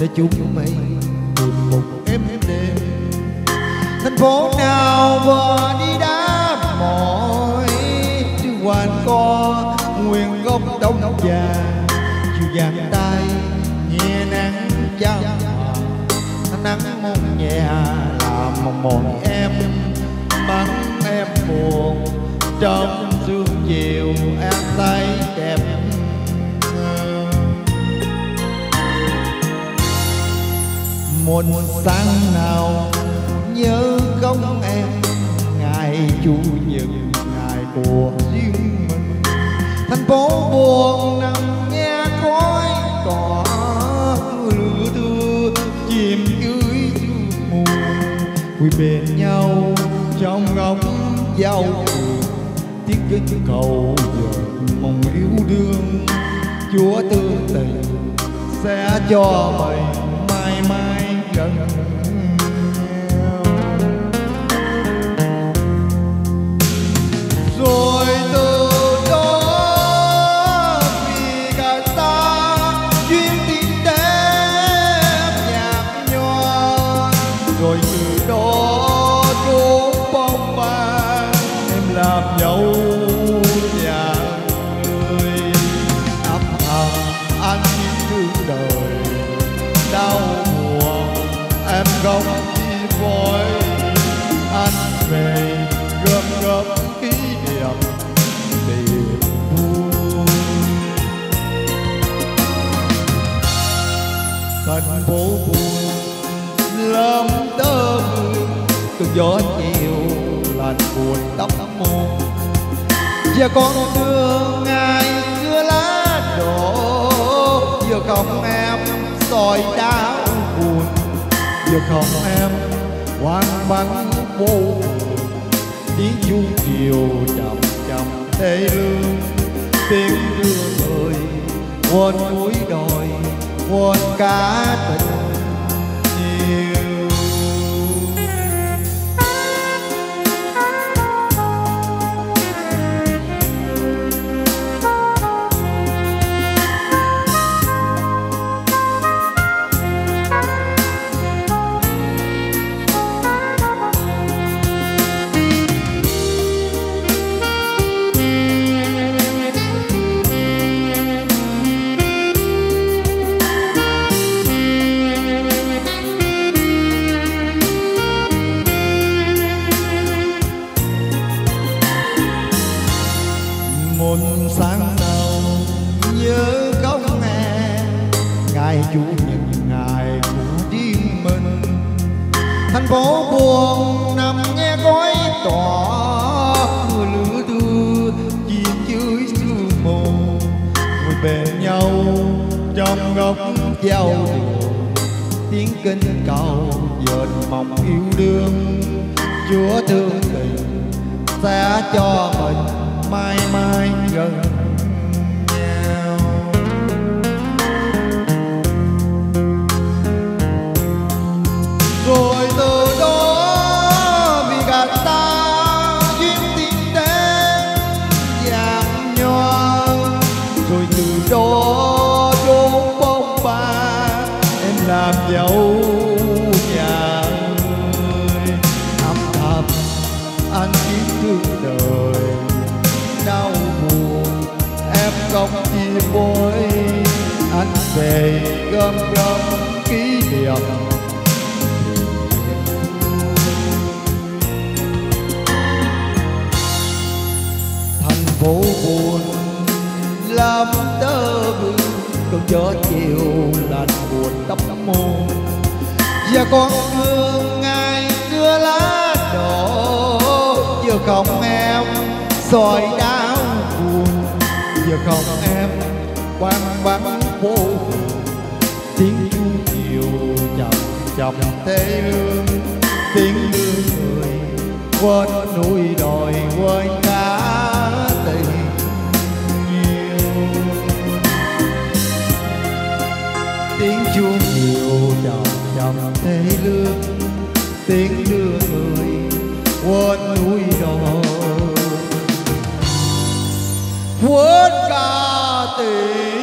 để chúng mình tìm một em đêm. Thành phố nào vừa đi đá mỏi, chứ hoàn co nguyên gốc đông già. Chiều vàng tay, nhẹ nắng trăng nắng mong nhẹ làm mong mỏi em bắn em buồn. Trong sương chiều em thấy một sáng nào, nhớ không em, ngày chủ nhật, ngày của riêng mình. Thành phố buồn nằm nghe khói cỏ lửa thưa chìm dưới mù quy bên nhau trong ngóng giao thừa tiếng kính cầu giờ mong yêu đương. Chúa tư tình sẽ cho mình mãi thành phố buồn lắm tơ vương cơn gió chiều lạnh buồn tóc môn. Giờ con thương ngày xưa lá đổ. Giờ không em soi đau buồn. Giờ không em hoang vắng vô tiếng chuông chiều chậm chậm thế lương. Tiếng đưa người quên cuối đồi quên cả tình ngày chủ nhật ngày của riêng mình. Thành phố buồn nằm nghe gói tỏa, mưa lửa đưa chìm dưới sương mù. Ngồi bên nhau trong góc giao tiếng kinh cầu dệt mộng yêu đương. Chúa thương tình, sẽ cho mình mãi mãi gần. Thương đời đau buồn em không chia phối anh về gom gom kỷ niệm. Thành phố buồn, làm tơ vương cơn gió chiều lạnh buồn tóc môn và con thương soi đau buồn. Giờ không em quang vắng phố tiếng chuông chiều chậm chậm thế lương tiếng đưa người quên núi đồi quên cả tình yêu. Tiếng chuông chiều chậm chậm thế lương tiếng đưa người quên núi đồi quên cả tình